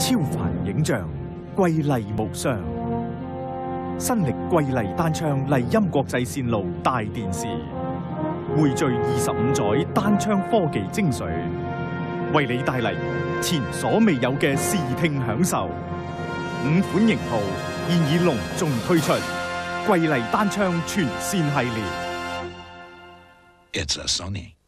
超凡影像瑰丽无双。新力瑰丽单枪丽音国际线路大电视汇聚二十五载单枪科技精髓为你带嚟前所未有嘅视听享受。五款型号现已隆重推出瑰丽单枪全线系列。It's a sony